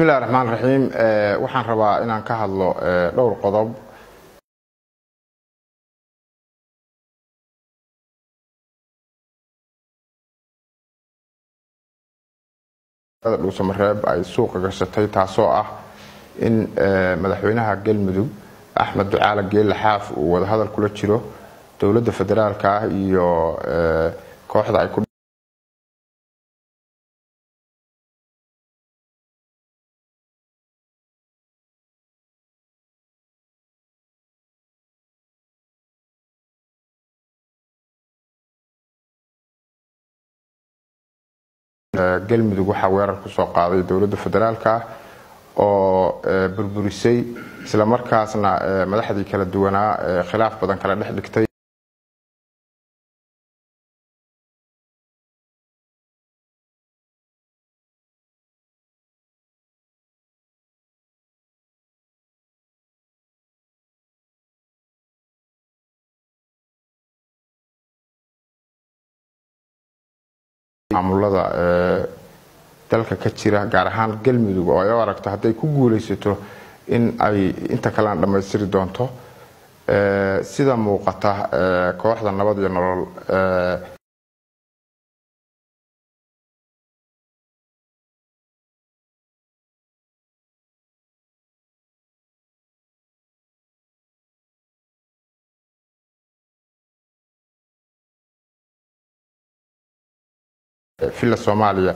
bismillahi raxmaan raxiim waxaan rabaa inaan ka hadlo dhowr qodob. Dhuusamareeb ay suuqa gashatay taasoo ah in madaxweynaha galmudug axmed ducaale geelle xaaf uu wadahadal kula jiro dowladda federaalka ah iyo kooxda ay ku galmudug waxaa weerar ku soo qaaday dowladda federaalka ah oo burburisay islamarkaasna madaxdii kala duwanaa khilaaf badan kala dhex dhigtay maamulada dalka ka jira gaar ahaan galmudug oo ay u aragto hadday ku guulaysato in ay inta kalena dhammaystiri doonto sida muuqata kooxda nabad iyo nolol villa soomaaliya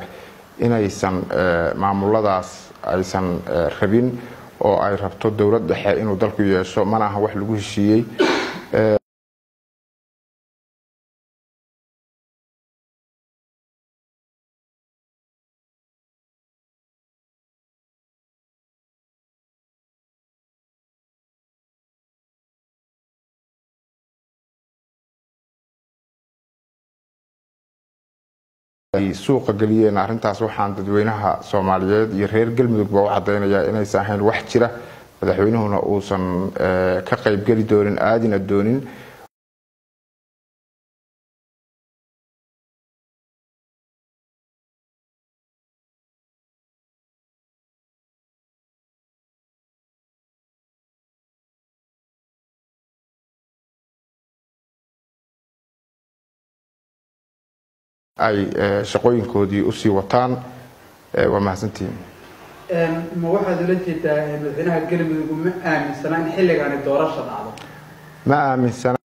inaysan maamuladaas aysan rabin oo ay rabto dowlad dhexe inuu dalku yeesho. Mana aha wax lagu heshiiyey suuqa geliyeen arrintaas waxaan dadweynaha soomaaliyeed iyo reer galmudugba u cadaynayaa inaysan ahayn wax jira. Madaxweynuhuna uusan ka qaybgeli doonin aadina doonin ay shaqooyinkoodii u sii wataan waa mahadsantihiin ma waxaad ula jeedaa madaxweynaha galmudug ma aaminsana in xilligaani doorasha dhacdo ma aaminsana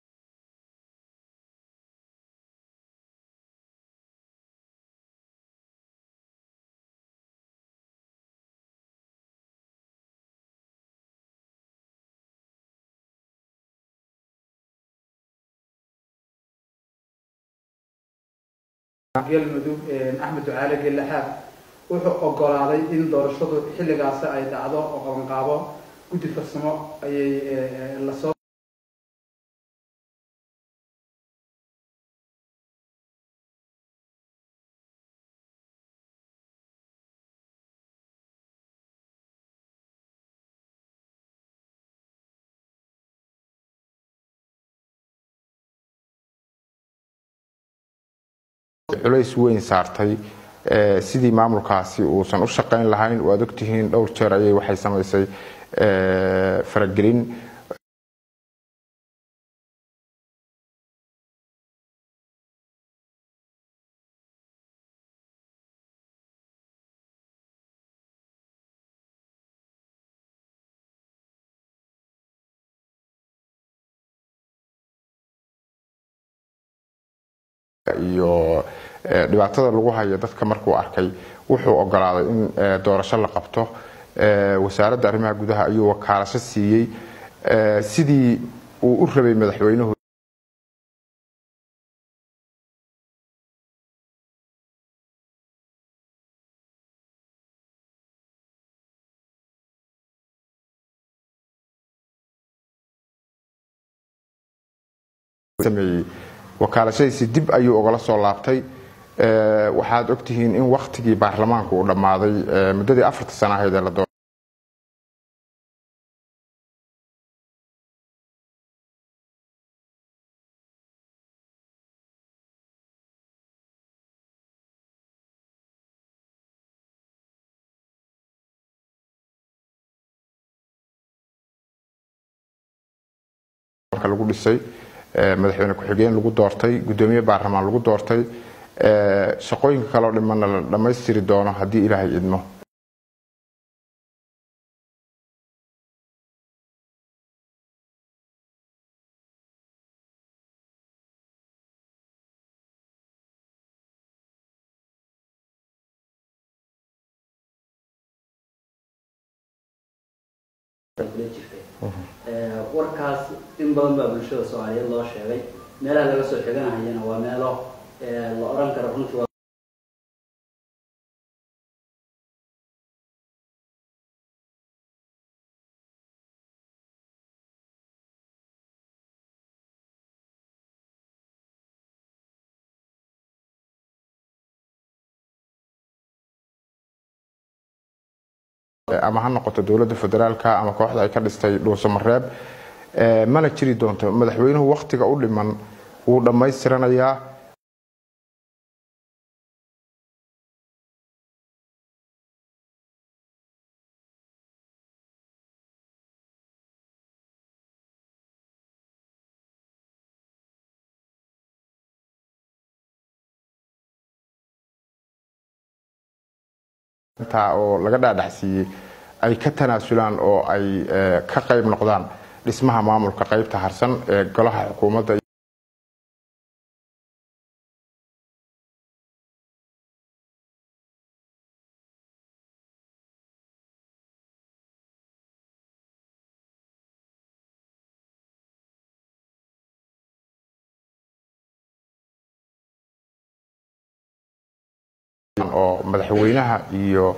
galmudug axmed ducaale geelle xaaf wuxuu ogolaaday in doorashadu xilligaasi ay dhacdo oo qabanqaabo guddi farsamo ayay la soo culays weyn saartay sidii maamulkaasi uusan u shaqayn lahayn waad ogtihiin dhowr jeer ayay waxay samaysay faragelin. Iyo dhibaatada lagu hayo dadka markuu arkay wuxuu ogolaaday in doorasho la qabto. Wasaaradda arrimaha gudaha ayuu wakaalasho siiyey. Sidii uu u rabay madaxweynuhu wakaalashadiisi dib ayuu ogala soo laabtay Eh, waxaad ogtihiin in waktigii baarlamaanku uu dhammaaday eh, muddadii afarta sana ahayd ee la lagu dhisay eh, madaxweyne ku-xigeen lagu doortay guddoomiye baarlamaan lagu doortay shaqooyinka kaleo dhimanna la dhammaystiri doono haddii ilaahay idmo. Warkaas in badan baa bulshada soomaaliyeed loo sheegay. Meelaha laga soo xiganahayana waa meelo la oran karo runtii ama ha noqoto dowladda federaalka ama kooxda ay ka dhistay dhuusamareeb mana jiri doonto madaxweynuhu wakhtiga u dhiman wuu dhammaystiranayaa intaa oo laga dhaadhacsiiyey ay ka tanaasulaan oo ay ka qayb noqdaan dhismaha maamulka qaybta harsan ee golaha xukuumadda oo madaxweynaha iyo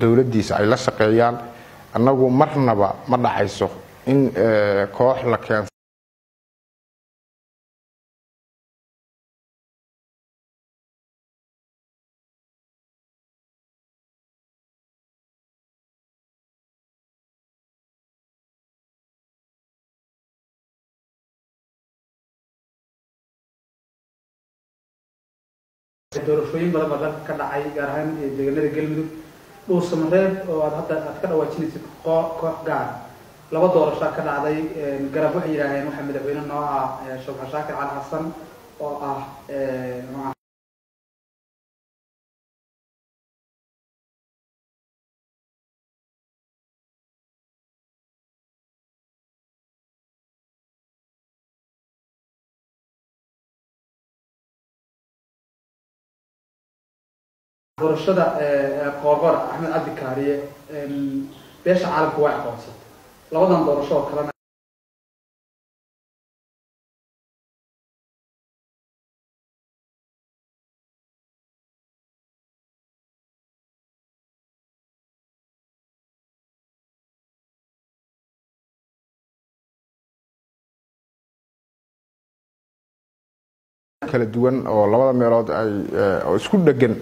dowladdiisa ay la shaqeeyaan. Annagu marnaba ma dhacayso in koox la keen doorashooyin badan baa ka dhacay gaar ahaan deegaanada galmudug dhuusamareeb oo aad hadda aad ka dhawaajinaysid koox gaar. Laba doorashaa ka dhacday garab waxay yidhaaheen waxaa madaxweyne noo ah sheekh shaakir cali xasan oo ah doorashada qoorqor axmed cabdi kaariye beesha caalamka waa aqoonsatay. Labadan doorasho oo kalena kala duwan oo labada meelood ay isku dhegan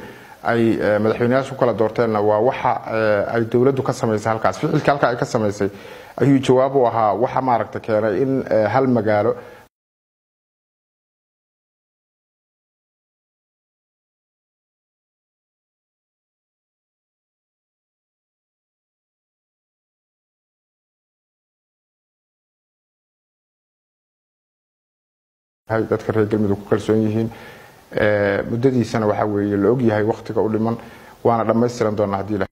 ay madaxweyneyaasha ku kala doorteenna waa waxa ay dowladdu ka samaysay halkaas. Ficilka halka ay ka samaysay ayuu jawaab u ahaa waxa maaragta keenay in hal magaalo. Dadka reer galmudug ku kalsoon yihiin muddadiisana waxaa weeye la ogyahay wakhtiga u dhiman waana dhammaystiran doonaa haddii la